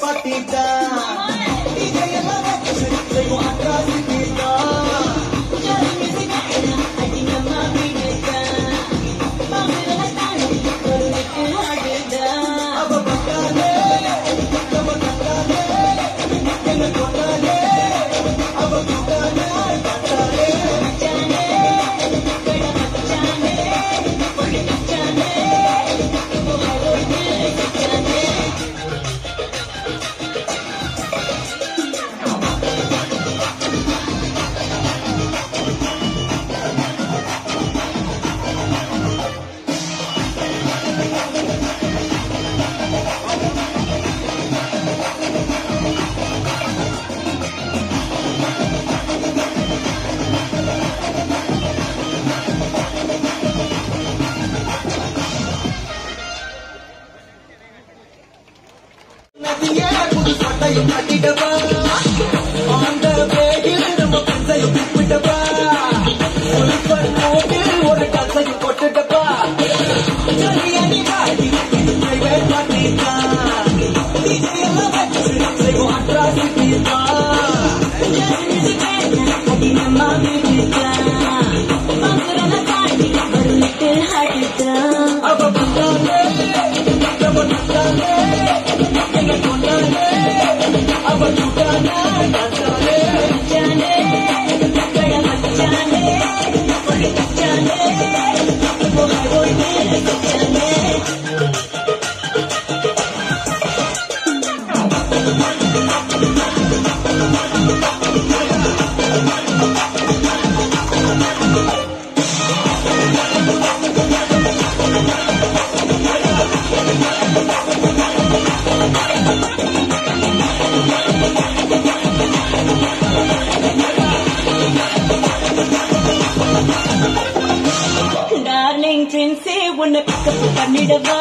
vai. சட்டையும் கட்டிடவா? ஆண்ட வேகில் நம்ம பெண்சையும் கூப்பிட்டவா சூப்பர் நோட்டில் ஒரு கசையும் கொட்டுட்டப்பா ஜாலியா நீ வாட்டி இது பிரைவேட் பார்ட்டி தான் இதையெல்லாம் வச்சு செய்வோம் atrocity தான் அவ டார்லிங் உன்னை பிக்கப் பண்ணிடவா.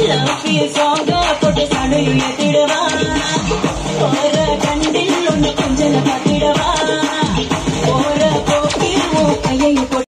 லவ் ஃபீல் சாங்க போட்டு சடையும் ஏத்திடவா போற